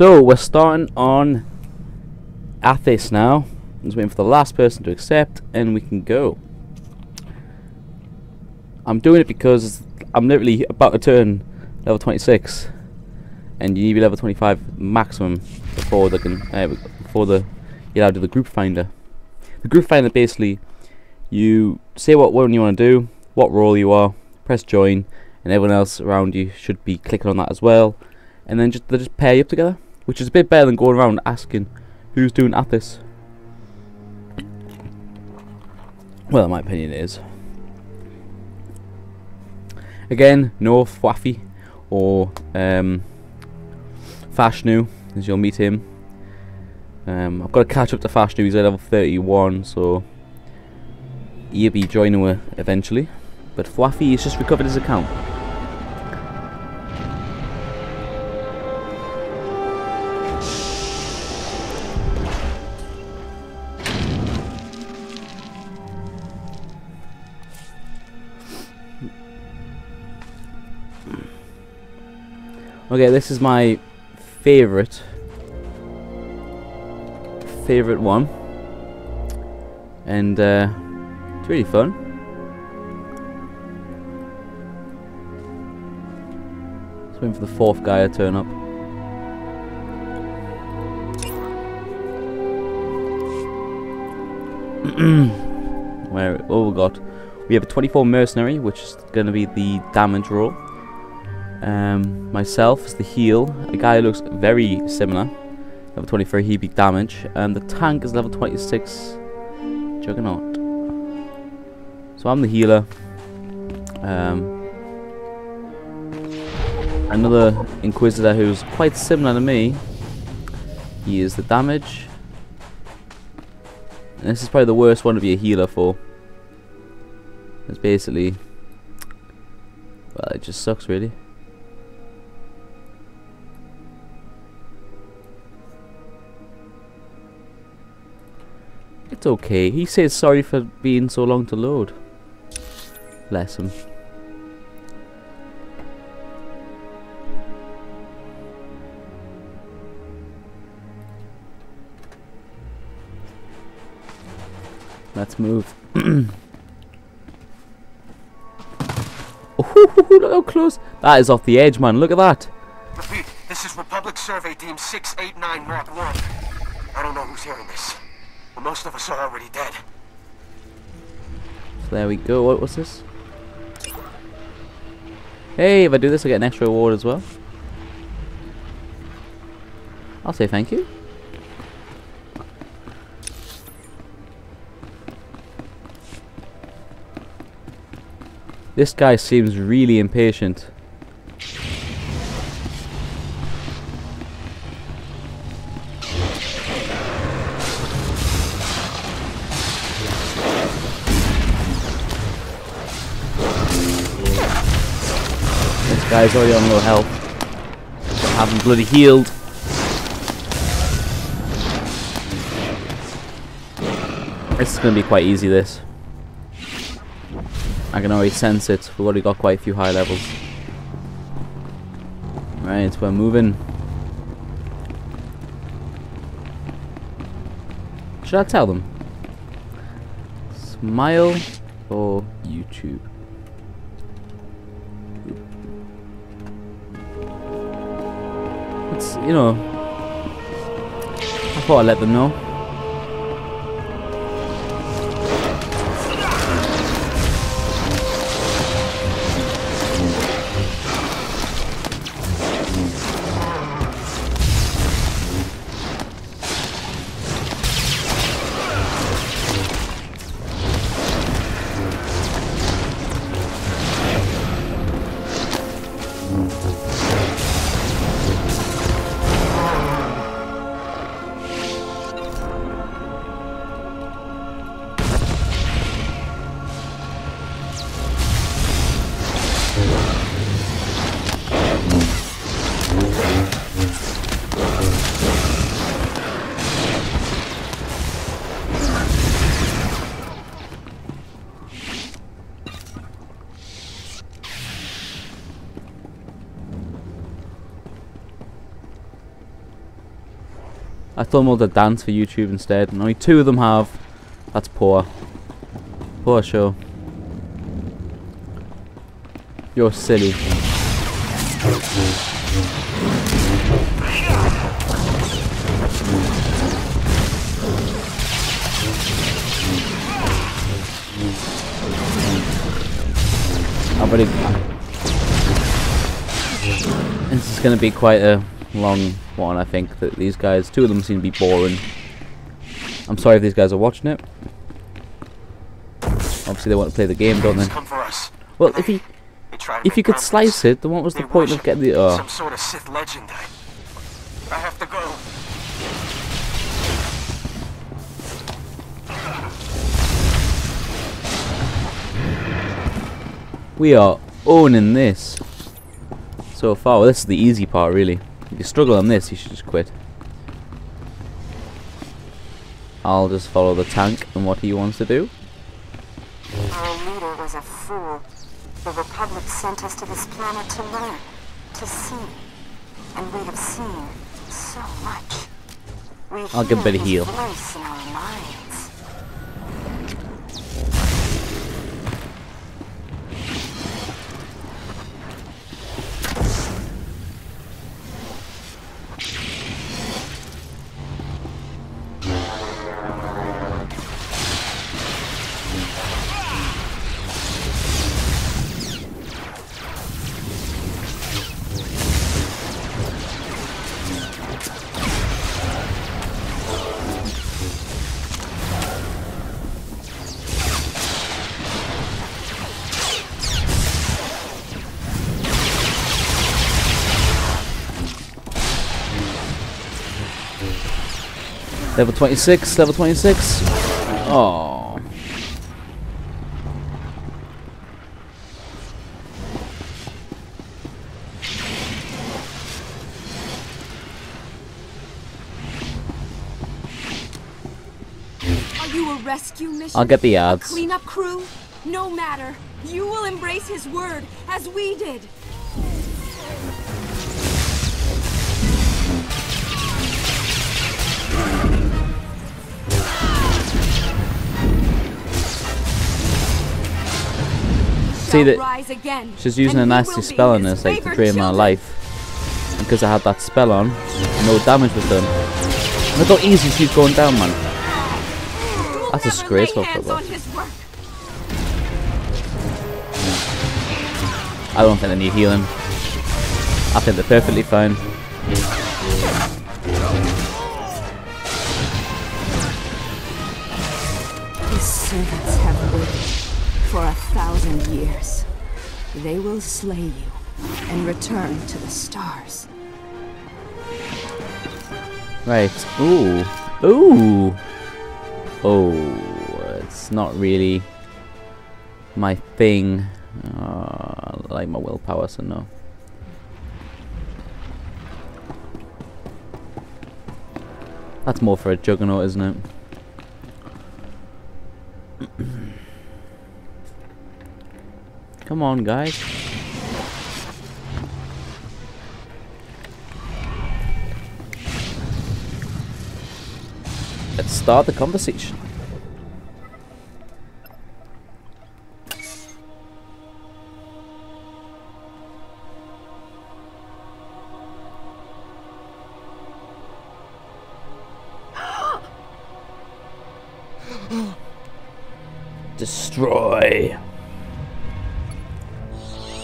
So we're starting on Athiss now. Just waiting for the last person to accept, and we can go. I'm doing it because I'm literally about to turn level 26, and you need to be level 25 maximum before they can uh, before the you're allowed to do the group finder. The group finder basically you say what one you want to do, what role you are, press join, and everyone else around you should be clicking on that as well, and then just they just pair you up together, which is a bit better than going around asking who's doing Athiss. Well, in my opinion, is. Again, no Fwaffy or um, Fashnu, as you'll meet him. Um, I've got to catch up to Fashnu, he's at level 31, so he'll be joining her eventually. But Fwaffy has just recovered his account. Okay, this is my favorite favorite one, and uh, it's really fun. Just waiting for the fourth guy to turn up. Where oh god. We have a 24 mercenary, which is going to be the damage role. Um, myself is the heal, a guy who looks very similar. Level 23 he beat damage, and the tank is level 26 Juggernaut. So I'm the healer. Um, another Inquisitor who's quite similar to me. He is the damage. And this is probably the worst one to be a healer for. It's basically... Well, it just sucks really. It's okay. He says sorry for being so long to load. Bless him. Let's move. oh, look how close. That is off the edge, man. Look at that. Repeat, this is Republic Survey Team 689 Mark 1. I don't know who's hearing this. But most of us are already dead. So there we go. What was this? Hey, if I do this, I get an extra reward as well. I'll say thank you. This guy seems really impatient. Guy's already on low health. Don't have him bloody healed. This is going to be quite easy, this. I can already sense it. We've already got quite a few high levels. Right, we're moving. Should I tell them? Smile or YouTube? You know, I thought I'd let them know. I thought more to dance for YouTube instead, and only two of them have. That's poor. Poor show. You're silly. I'm really. This is going to be quite a long one, I think. That these guys, two of them seem to be boring. I'm sorry if these guys are watching it. Obviously, they want to play the game, don't they? Come for us. Well, if he, They if you could slice it, then what was the point of getting the? Oh, Some sort of Sith legend. I, I have to go. we are owning this so far. Well, this is the easy part, really. If you struggle on this, you should just quit. I'll just follow the tank and what he wants to do. Our leader was a fool. The Republic sent us to this planet to learn, to see. And we have seen so much. We I'll give a bit of hear heal. Level 26, level 26. Oh. Are you a rescue mission? I'll get the A ads. cleanup crew? No matter. You will embrace his word, as we did. See that again, she's using a nasty spell on us, like to drain my life. Because I had that spell on, no damage was done. Look how easy she's going down, man. We'll That's never disgraceful lay hands football. on. I don't think they need healing. I think they're perfectly fine. For a thousand years. They will slay you and return to the stars. Right. Ooh. Ooh. Oh, it's not really my thing. Uh, I like my willpower, so no. That's more for a juggernaut, isn't it? Come on, guys. Let's start the conversation.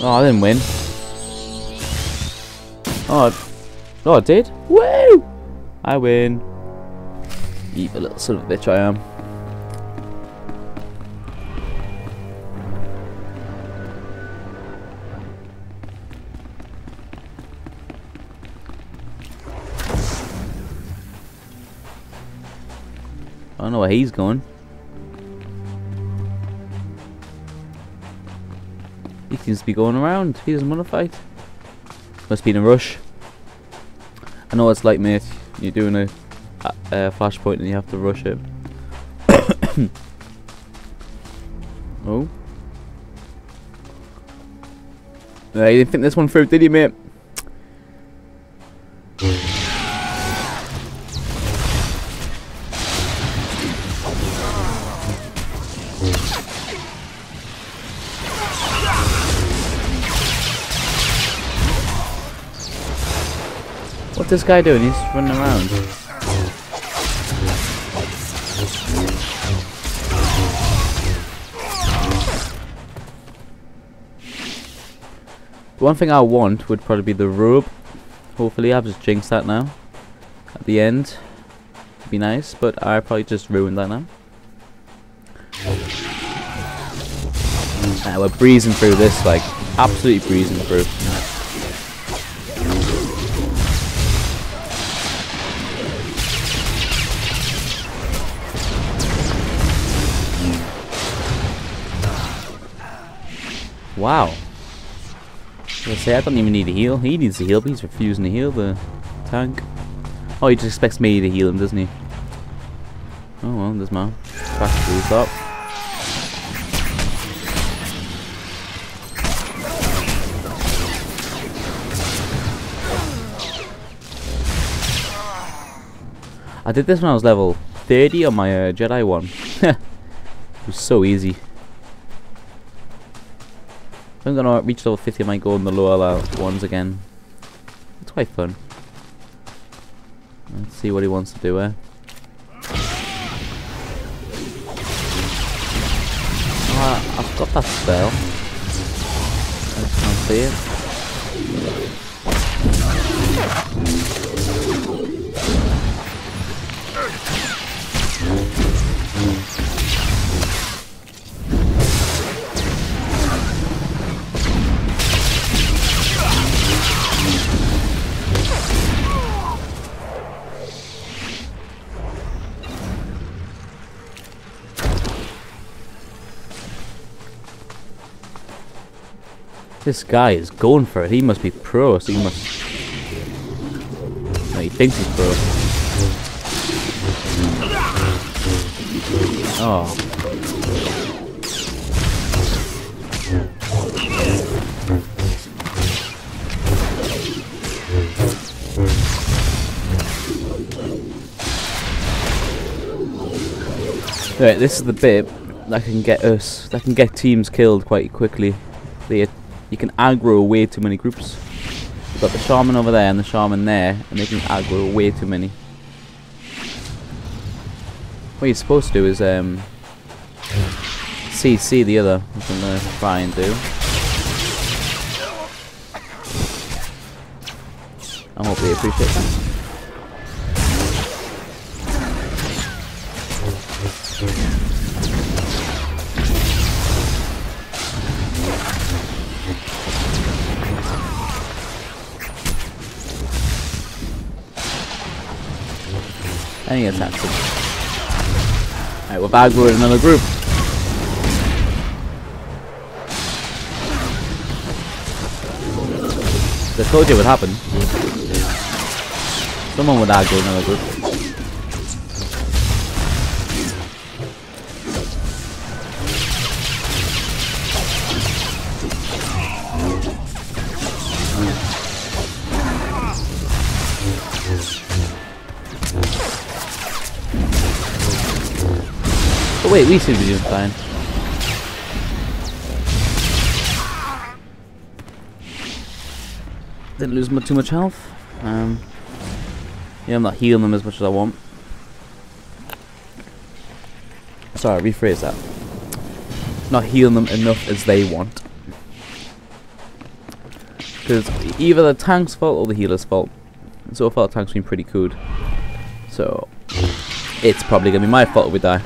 Oh, I didn't win. Oh, I- oh, I did. Woo! I win. Evil little son of a bitch I am. I don't know where he's going. Seems to be going around. He doesn't want to fight. Must be in a rush. I know it's like, mate. You're doing a, a, a flashpoint and you have to rush it. oh. Uh, you didn't think this one through, did you, mate? What's this guy doing? He's running around. One thing I want would probably be the robe. Hopefully I've just jinxed that now. At the end. Be nice, but I probably just ruined that now. Uh, we're breezing through this, like, absolutely breezing through. Wow. I say I don't even need to heal. He needs to heal, but he's refusing to heal the tank. Oh, he just expects me to heal him, doesn't he? Oh well, there's my fast the up. I did this when I was level 30 on my uh, Jedi one. it was so easy. I'm gonna reach level 50 I might go on the lower ones again. It's quite fun. Let's see what he wants to do here. Oh, I've got that spell. I just can't see it. This guy is going for it. He must be pro, so he must... No, he thinks he's pro. Oh. Right, this is the bit that can get us, that can get teams killed quite quickly. The you can aggro way too many groups. You've got the shaman over there and the shaman there, and they can aggro way too many. What you're supposed to do is um, CC the other, which I'm going to try and do. I hope they appreciate that. Any attacks. Alright, we're back with another group. I told you what happened. Someone would aggro another group. Wait, we seem to be doing fine. Didn't lose too much health. Um, yeah, I'm not healing them as much as I want. Sorry, rephrase that. Not healing them enough as they want. Because either the tank's fault or the healer's fault. So far, the tank's been pretty good. So, it's probably going to be my fault if we die.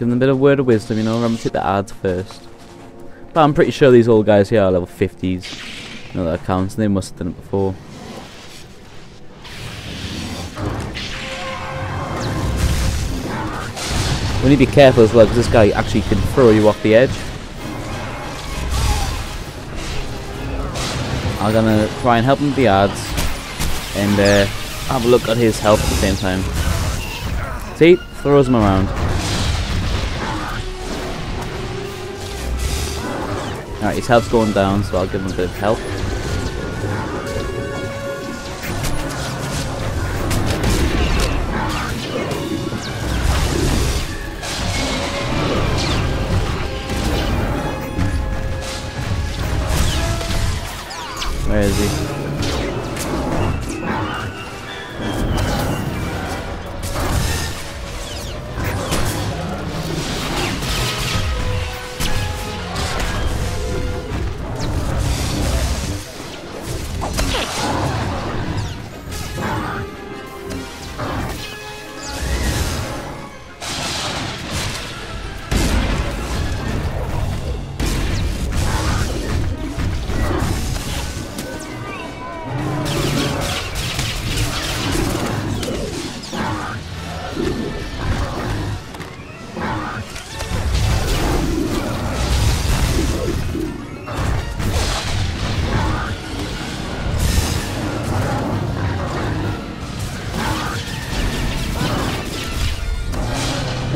Give them a bit of word of wisdom, you know, remember to take the ads first. But I'm pretty sure these old guys here are level 50s. No, that counts. and They must have done it before. We need to be careful as well because this guy actually can throw you off the edge. I'm gonna try and help him with the ads and uh, have a look at his health at the same time. See, throws him around. Alright, his health's going down, so I'll give him a bit of help.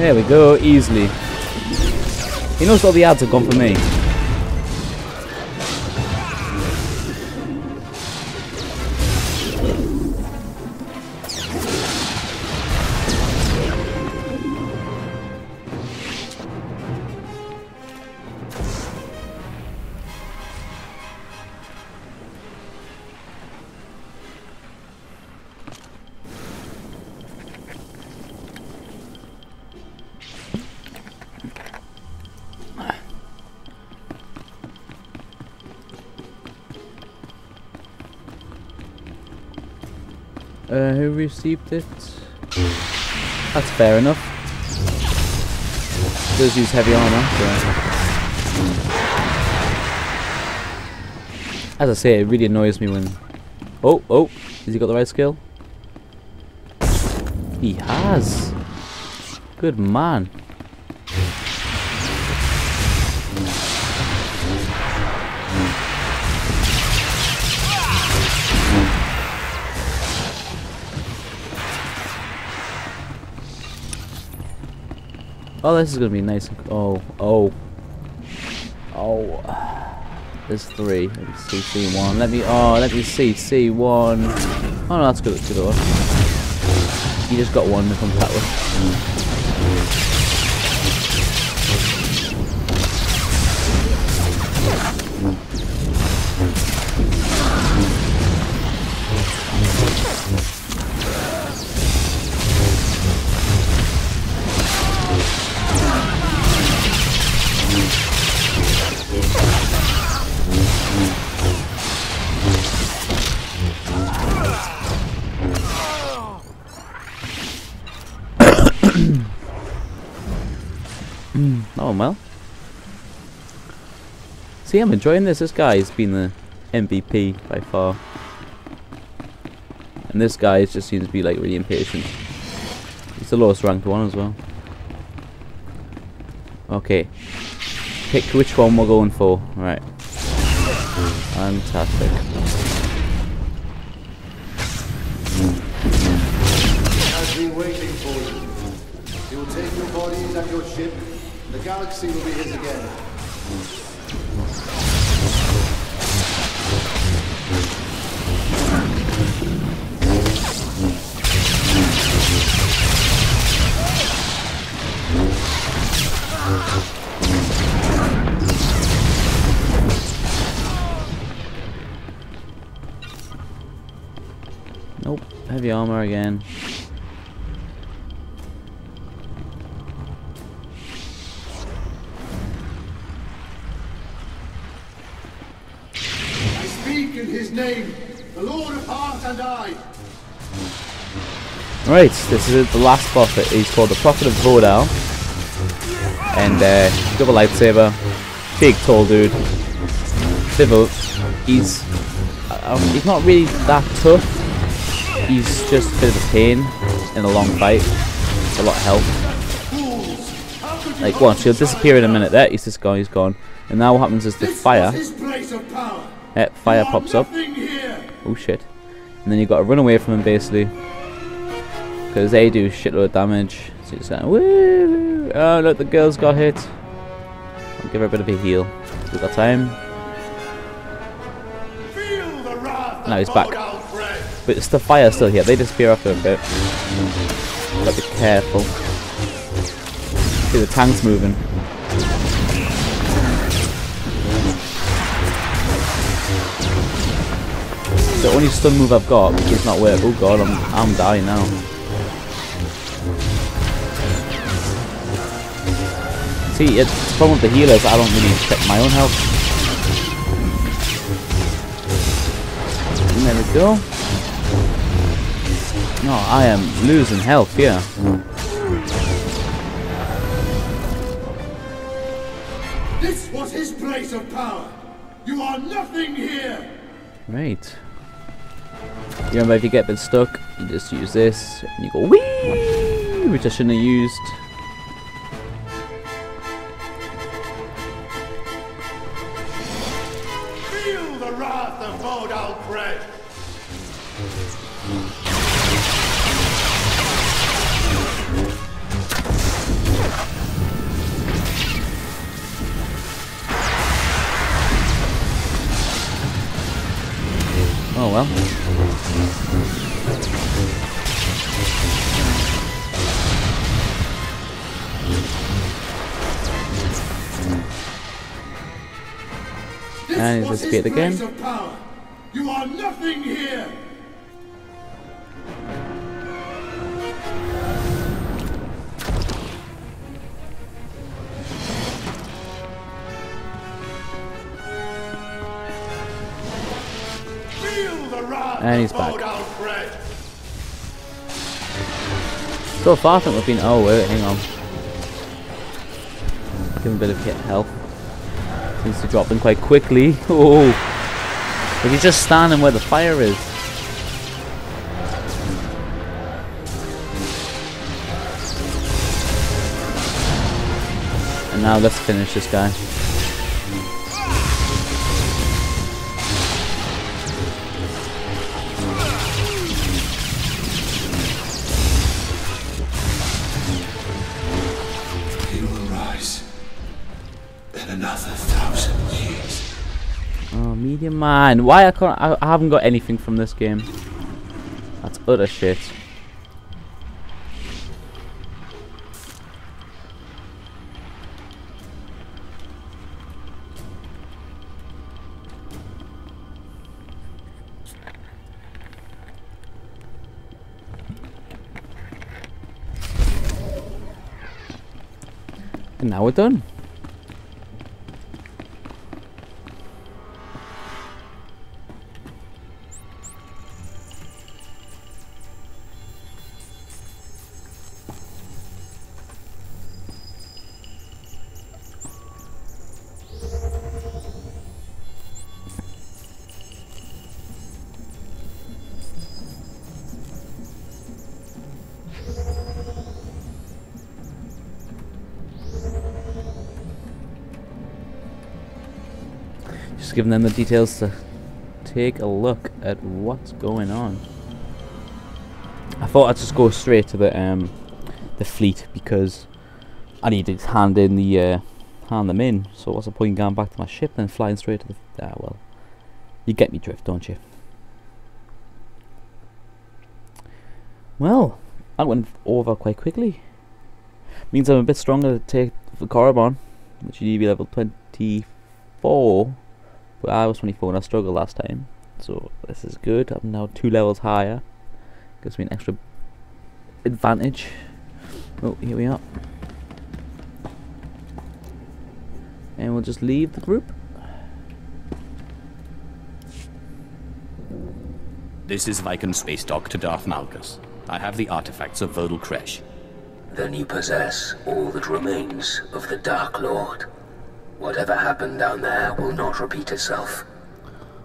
There we go, easily. He knows all the ads have gone for me. Uh, who received it? That's fair enough. Does use heavy armor. So. As I say, it really annoys me when. Oh, oh, has he got the right skill? He has. Good man. Oh, this is gonna be nice. Oh, oh, oh. There's three. Let me see C one. Let me. Oh, let me see C one. Oh no, that's good. That's good. one. You just got one to contact with. See, I'm enjoying this. This guy's been the MVP by far. And this guy just seems to be like really impatient. He's the lowest ranked one as well. Okay. Pick which one we're going for. Right. Fantastic. has waiting for you. He will take your bodies and your ship. The galaxy will be his again. Heavy armor again. I speak in his name, the Lord of Heart and I. Right, this is the last prophet. He's called the Prophet of Vodal. And uh, double lightsaber. Big tall dude. Civil. He's um, he's not really that tough. He's just a bit of a pain in a long fight. A lot of health. Like once he'll disappear in a minute. There, he's just gone. He's gone. And now what happens is the fire. Yeah, fire pops up. Oh shit. And then you've got to run away from him basically. Because they do shitload of damage. So you're saying, woo! Oh look, the girl's got hit. I'll give her a bit of a heal. We've got time. Now he's back. But it's the fire still here. They disappear after a bit. Gotta be careful. See the tank's moving. The only stun move I've got is not work. Oh god, I'm I'm dying now. See, it's the problem with the healers. I don't really check my own health. And there we go. No, I am losing health here. This was his place of power. You are nothing here. Right. You remember if you get a bit stuck, you just use this and you go wee, which I shouldn't have used. Feel the wrath of Vodal Bread. Oh well. And he's was disappeared his again. And he's back. So far, I think we've been. Oh wait, hang on. Give him a bit of hit health. Seems to drop them quite quickly. Oh, but he's just standing where the fire is. And now let's finish this guy. Man. Why I can't? I, I haven't got anything from this game. That's utter shit. And now we're done. Just giving them the details to take a look at what's going on. I thought I'd just go straight to the um the fleet because I need to hand in the uh, hand them in. So what's the point going back to my ship and flying straight to the ah well. You get me drift, don't you? Well, that went over quite quickly. Means I'm a bit stronger to take the Korriban, which you need to be level 24. But I was 24 and I struggled last time. So this is good. I'm now two levels higher. Gives me an extra advantage. Oh, here we are. And we'll just leave the group. This is Vaiken Space Dock to Darth Malgus. I have the artifacts of Vodal Kressh. Then you possess all that remains of the Dark Lord. Whatever happened down there will not repeat itself.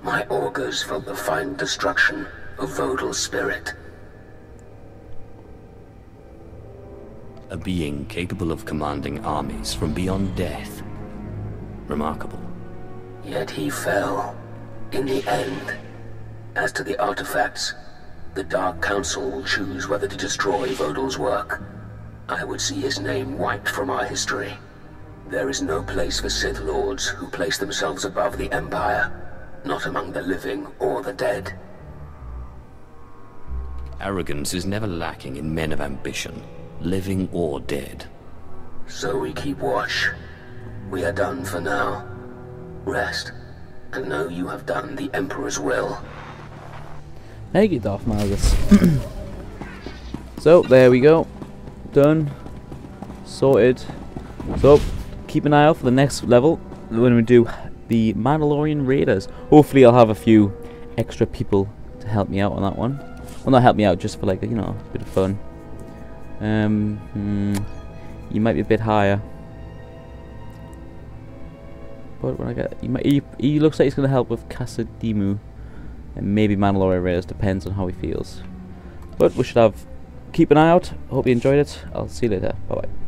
My augurs felt the fine destruction of Vodal's spirit. A being capable of commanding armies from beyond death. Remarkable. Yet he fell. In the end. As to the artifacts, the Dark Council will choose whether to destroy Vodal's work. I would see his name wiped from our history. There is no place for Sith Lords who place themselves above the Empire, not among the living or the dead. Arrogance is never lacking in men of ambition, living or dead. So we keep watch. We are done for now. Rest, and know you have done the Emperor's will. Thank you, Darth Malgus. so, there we go. Done. Sorted. So, keep an eye out for the next level when we do the Mandalorian Raiders. Hopefully I'll have a few extra people to help me out on that one. Well, not help me out, just for like, you know, a bit of fun. Um, hmm, you might be a bit higher. But when I get, he, might, he, he looks like he's going to help with Cademimu. And maybe Mandalorian Raiders, depends on how he feels. But we should have, keep an eye out. Hope you enjoyed it. I'll see you later. Bye bye.